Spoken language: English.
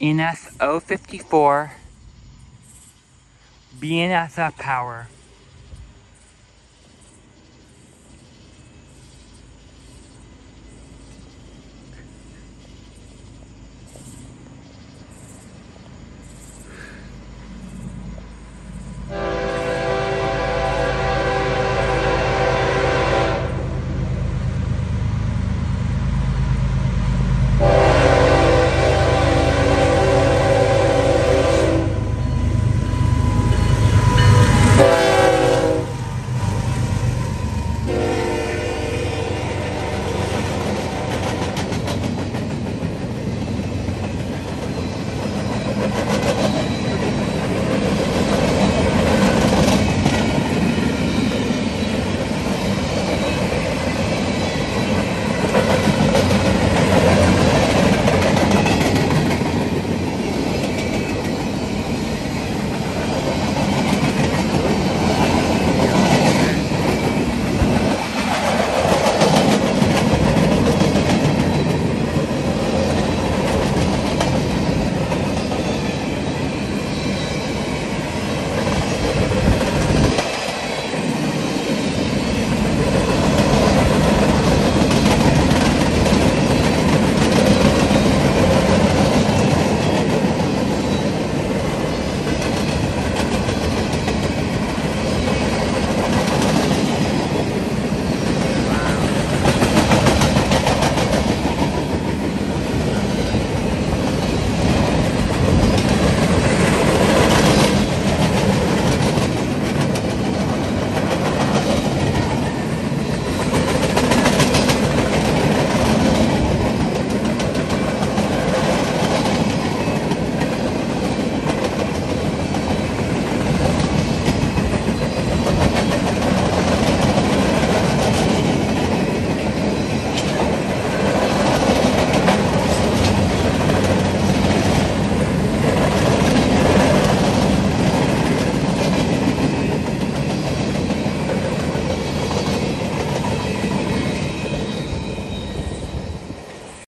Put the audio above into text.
NS 054 BNSF power.